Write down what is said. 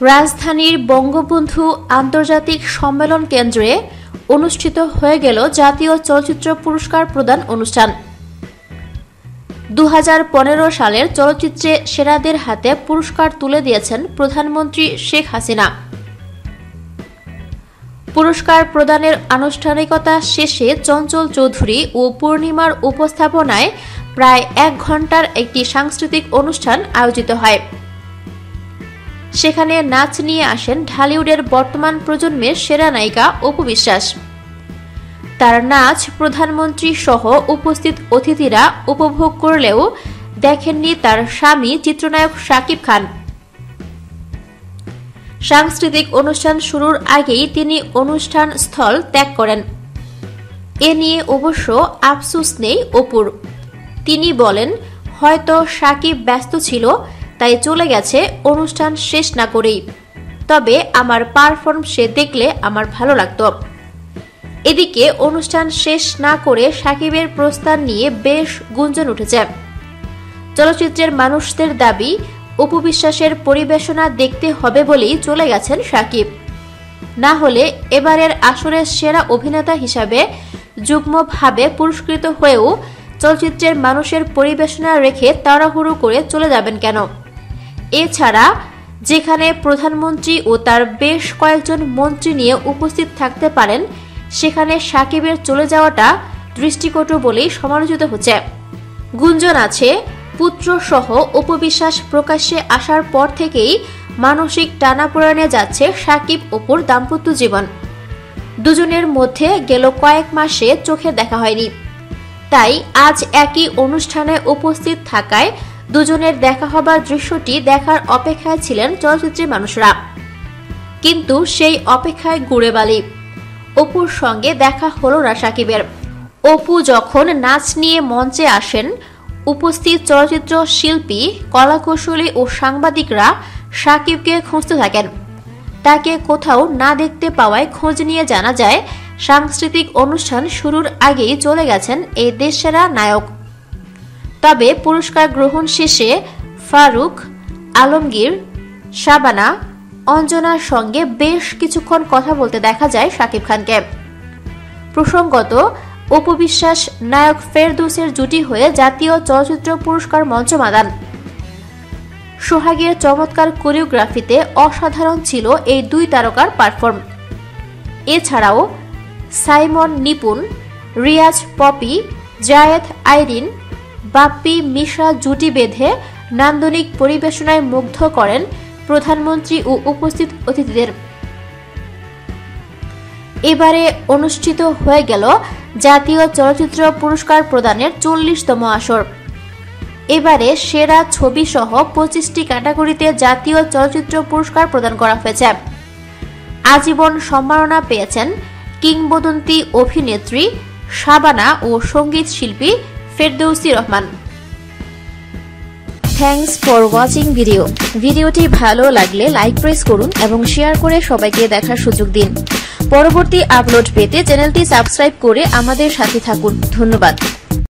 রাজধানীর বঙ্গবন্ধু আন্তর্জাতিক সম্মেলন কেন্দ্রে অনুষ্ঠিত হয়ে গেল জাতীয় চলচ্চিত্র পুরস্কার প্রদান অনুষ্ঠান। দু সালের চলচ্চিত্রে সেরাদের হাতে পুরস্কার তুলে দিয়েছেন প্রধানমন্ত্রী শেখ হাসিনা। পুরস্কার প্রদানের আনুষ্ঠানিকতা শেষে চঞ্চল চৌধুরী ও পূর্ণিমার উপস্থাপনায় প্রায় এক ঘণ্টার একটি সাংস্কৃতিক অনুষ্ঠান আয়োজিত হয়। সেখানে নাচ নিয়ে আসেন ঢালিউডের বর্তমান প্রজন্মের সেরা নায়িকা অপু বিশ্বাস। তার নাচ প্রধানমন্ত্রী সহ উপস্থিত অতিথিরা উপভোগ করলেও দেখেননি তার স্বামী চিত্রনায়ক শাকিব খান। সাংস্কৃতিক অনুষ্ঠান শুরুর আগেই তিনি অনুষ্ঠান স্থল ত্যাগ করেন। এ নিয়ে অবশ্য আফসুস নেই অপুর। তিনি বলেন, হয়তো সাকিব ব্যস্ত ছিল, তাই চলে গেছে, অনুষ্ঠান শেষ না করেই। তবে আমার পারফর্ম সে দেখলে আমার ভালো লাগতো। এদিকে অনুষ্ঠান শেষ না করে সাকিবের প্রস্থান নিয়ে বেশ গুঞ্জন উঠেছে। চলচ্চিত্রের মানুষদের দাবি উপবিশ্বাসের পরিবেশনা দেখতে হবে বলেই চলে গেছেন সাকিব। না হলে এবারের আসরের সেরা অভিনেতা হিসাবে যুগ্মভাবে পুরস্কৃত হয়েও চলচ্চিত্রের মানুষের পরিবেশনা রেখে তাড়াহুড়ো করে চলে যাবেন কেন? এছাড়া, যেখানে প্রধানমন্ত্রী ও তার বেশ কয়েকজন মন্ত্রী নিয়ে উপস্থিত থাকতে পারেন, সেখানে সাকিবের চলে যাওয়াটা দৃষ্টিকটু বলেই সমালোচিত হচ্ছে। গুঞ্জন আছে পুত্র সহ উপবিশ্বাস প্রকাশ্যে আসার পর থেকেই মানসিক টানাপোড়ানে যাচ্ছে সাকিব অপুর দাম্পত্য জীবন। দুজনের মধ্যে গেল কয়েক মাসে চোখে দেখা হয়নি। তাই আজ একই অনুষ্ঠানে উপস্থিত থাকায় দুজনের দেখা হবার দৃশ্যটি দেখার অপেক্ষায় ছিলেন চলচ্চিত্রের মানুষরা। কিন্তু সেই অপেক্ষায় ঘুরে বালি। অপুর সঙ্গে দেখা হলো না সাকিবের। অপু যখন নাচ নিয়ে মঞ্চে আসেন, উপস্থিত চলচ্চিত্র শিল্পী, কলাকৌশলী ও সাংবাদিকরা সাকিবকে খুঁজতে থাকেন। তাকে কোথাও না দেখতে পাওয়ায় খোঁজ নিয়ে জানা যায় সাংস্কৃতিক অনুষ্ঠান শুরুর আগেই চলে গেছেন এই দেশসেরা নায়ক। তবে পুরস্কার গ্রহণ শেষে ফারুক, আলমগীর, শাবানা, অঞ্জনার সঙ্গে বেশ কিছুক্ষণ কথা বলতে দেখা যায় শাকিব খানকে। প্রসঙ্গত উপবিশ্বাস নায়ক ফেরদৌসের জুটি হয়ে জাতীয় চলচ্চিত্র পুরস্কার মঞ্চ মাদান। সোহাগের চমৎকার কোরিওগ্রাফিতে অসাধারণ ছিল এই দুই তারকার পারফর্ম। এছাড়াও সাইমন নিপুণ, রিয়াজ পপি, জায়েদ আইরিন, বাপ্পি মিশ্রা জুটি বেঁধে নান্দনিক পরিবেশনায় মুগ্ধ করেন প্রধানমন্ত্রী ও উপস্থিত অতিথিদের। এবারে অনুষ্ঠিত হয়ে গেল জাতীয় চলচ্চিত্র পুরস্কার প্রদানের চল্লিশতম আসর। এবারে সেরা ছবি সহ পঁচিশটি ক্যাটাগরিতে জাতীয় চলচ্চিত্র পুরস্কার প্রদান করা হয়েছে। আজীবন সম্মাননা পেয়েছেন কিংবদন্তি অভিনেত্রী শাবানা ও সংগীত শিল্পী Ferdousi Rahman. Thanks for watching video ভিডিওটি ভালো লাগলে লাইক প্রেস করুন এবং শেয়ার করে সবাইকে দেখার সুযোগ দিন। পরবর্তী আপলোড পেতে চ্যানেলটি সাবস্ক্রাইব করে আমাদের সাথে থাকুন। ধন্যবাদ।